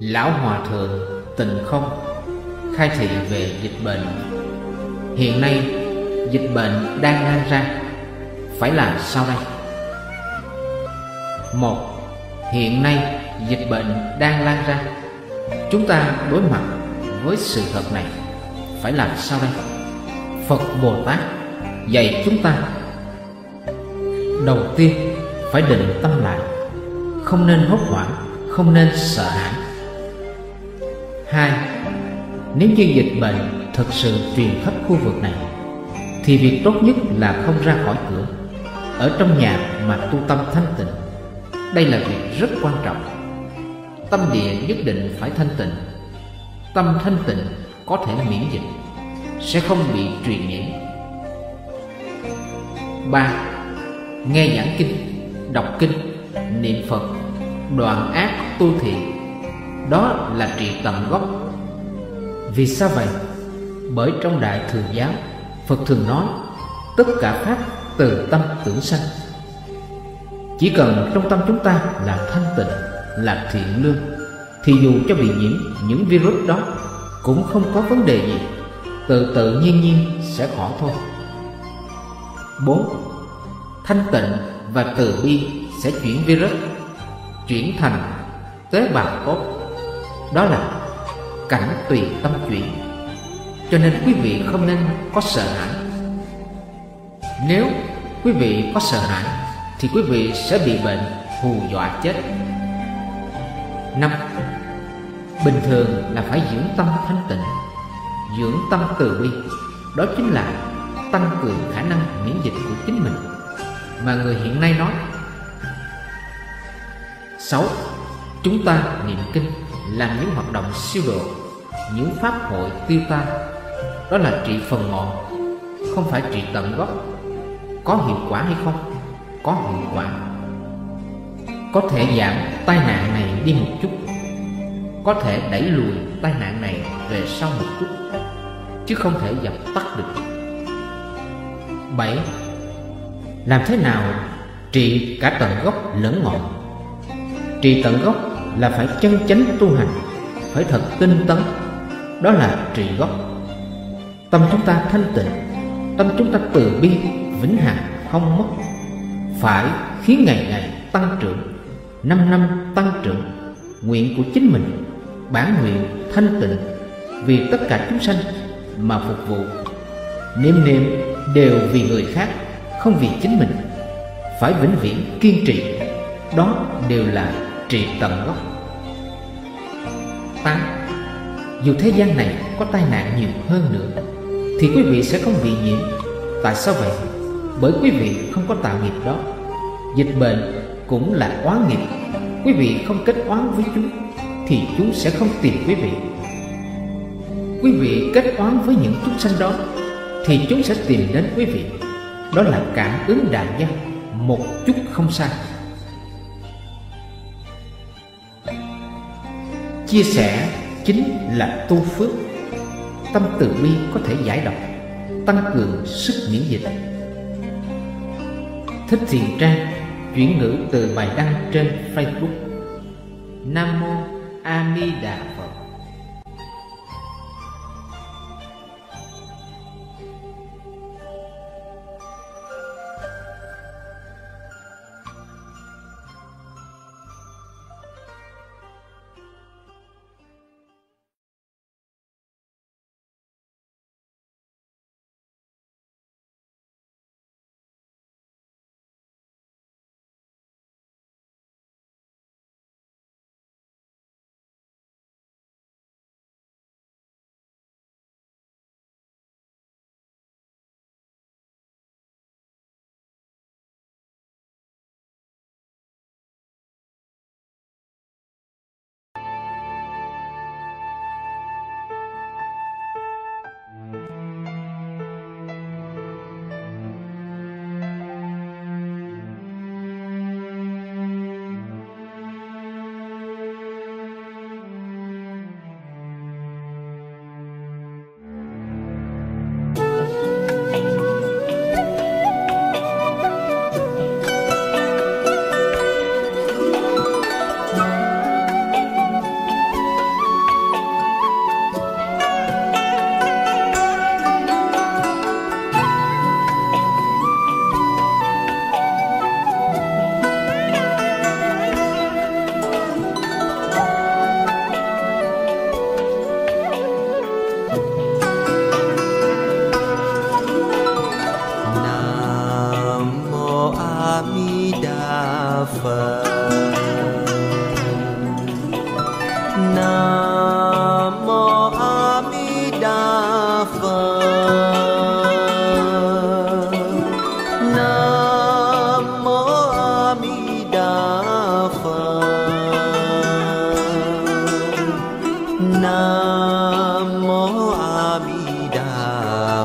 Lão Hòa Thượng Tịnh Không, khai thị về dịch bệnh Hiện nay, dịch bệnh đang lan ra Phải làm sao đây? Một, Hiện nay dịch bệnh đang lan ra Chúng ta đối mặt với sự thật này, Phải làm sao đây? Phật Bồ Tát dạy chúng ta, Đầu tiên phải định tâm lại, Không nên hốt hoảng, Không nên sợ hãi Hai Nếu như dịch bệnh thực sự truyền khắp khu vực này Thì việc tốt nhất là không ra khỏi cửa Ở trong nhà mà tu tâm thanh tịnh. Đây là việc rất quan trọng. Tâm địa nhất định phải thanh tịnh. Tâm thanh tịnh có thể miễn dịch Sẽ không bị truyền nhiễm. Ba Nghe giảng kinh, đọc kinh, niệm Phật, đoạn ác tu thiện đó là trị tận gốc Vì sao vậy? Bởi trong Đại Thừa Giáo, Phật thường nói, Tất cả Pháp từ tâm tưởng sanh Chỉ cần trong tâm chúng ta là thanh tịnh, Là thiện lương, Thì dù cho bị nhiễm những virus đó, Cũng không có vấn đề gì Tự tự nhiên nhiên sẽ khỏi thôi 4. Thanh tịnh và từ bi sẽ chuyển virus, Chuyển thành tế bào tốt đó là cảnh tùy tâm chuyển. Cho nên quý vị không nên có sợ hãi. Nếu quý vị có sợ hãi, Thì quý vị sẽ bị bệnh hù dọa chết. Năm, Bình thường là phải dưỡng tâm thanh tịnh, Dưỡng tâm từ bi. Đó chính là tăng cường khả năng miễn dịch của chính mình. Mà người hiện nay nói, sáu, Chúng ta niệm kinh làm những hoạt động siêu độ, những pháp hội tiêu tan. Đó là trị phần ngọn, không phải trị tận gốc. Có hiệu quả hay không? Có hiệu quả. Có thể giảm tai nạn này đi một chút. Có thể đẩy lùi tai nạn này về sau một chút, chứ không thể dập tắt được. 7. Làm thế nào trị cả tận gốc lẫn ngọn? Trị tận gốc là phải chân chánh tu hành, Phải thật tinh tấn. Đó là trị gốc. Tâm chúng ta thanh tịnh, Tâm chúng ta từ bi, Vĩnh hằng, không mất. Phải khiến ngày ngày tăng trưởng, Năm năm tăng trưởng. Nguyện của chính mình, Bản nguyện thanh tịnh Vì tất cả chúng sanh Mà phục vụ. Niệm niệm đều vì người khác, không vì chính mình. Phải vĩnh viễn kiên trì. Đó đều là trị tận gốc. Tám dù thế gian này có tai nạn nhiều hơn nữa, thì quý vị sẽ không bị nhiễm. Tại sao vậy? Bởi quý vị không có tạo nghiệp đó. Dịch bệnh cũng là oán nghiệp. Quý vị không kết oán với chúng thì chúng sẽ không tìm quý vị. Quý vị kết oán với những chúng sanh đó, thì chúng sẽ tìm đến quý vị. Đó là cảm ứng đại giác một chút không sai. Chia sẻ chính là tu phước. Tâm từ bi có thể giải độc, tăng cường sức miễn dịch. Thích thiền trang chuyển ngữ từ bài đăng trên facebook. Nam mô a di đà phật.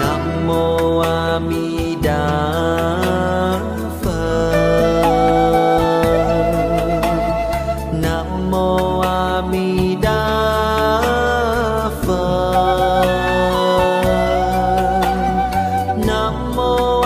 nam mô a di đà phật. Nam mô a di phật. Nam mô